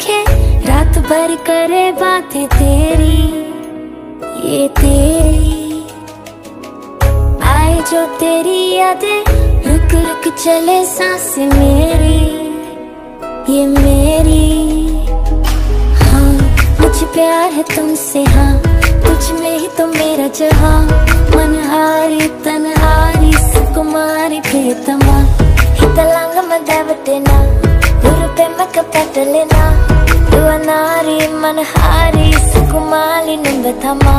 रखे रात भर करे बातें तेरी, ये तेरी। आए जो तेरी यादें, रुक रुक चले सांस मेरी, ये मेरी। हाँ कुछ प्यार है तुमसे हाँ कुछ में ही तो मेरा जहाँ। मन हारी तन हारी सुकुमारी, बेतमा। हितलांग मदवते ना गुरु पे मक पटलेना मनहारी सुकुमारी नंबथमा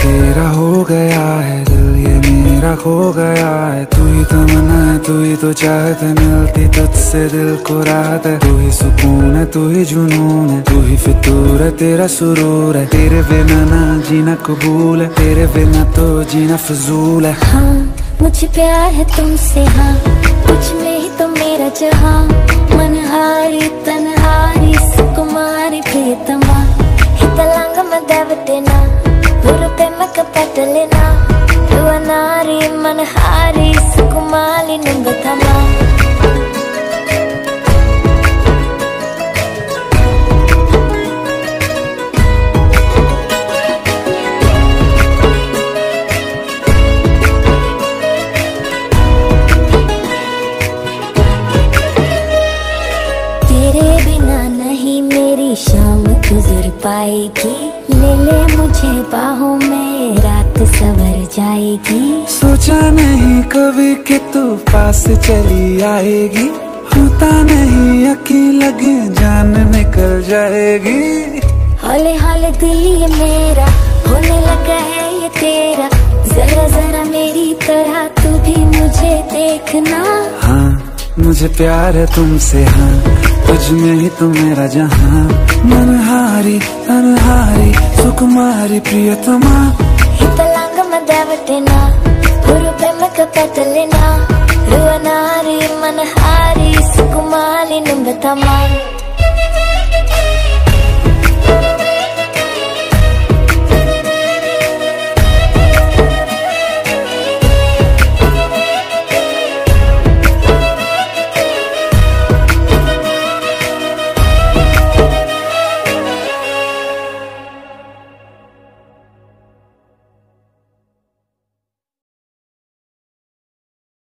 तेरा हो गया है, दिल ये मेरा खो गया है, तू ही तो तमन्ना तू ही तो चाहत है मिलती, तुझसे दिल को राहत है। तू ही सुकून है, तू ही जुनून है। तू ही फितूर है, तेरा सुरूर है। तेरे बिना ना जीना कबूल है। तेरे बिना तो जीना फजूल है। हाँ मुझे प्यार है तुमसे हाँ। कुछ में ही तो मेरा जहाँ। मन हारी तन हारी सुकुमारी प्रियतमा हितलांग मदव देना गुरु पे मैं कपट लेना। तू अनारी मन हारी शाम गुजर पाएगी। ले ले मुझे बाहों में रात सवर जाएगी। सोचा नहीं कभी कि तू पास चली आएगी। होता नहीं यकीन लगे जान निकल जाएगी। हौले हौले दिल ये मेरा होने लगा है ये तेरा। जरा जरा मेरी तरह तू भी मुझे देखना। हाँ मुझे प्यार है तुमसे हाँ। तुझ में ही तो मेरा जहाँ। मनहारी अनहारी सुकुमारी प्रियतमा। ದೇವತೆನ ಗುರು ಬ್ರಹ್ಮಕ ಪತಲಿನ? ರುವನಾರಿ ಮನಹಾರಿ ಸುಕುಮಾರಿ ನುಂಬತಮಾರಿ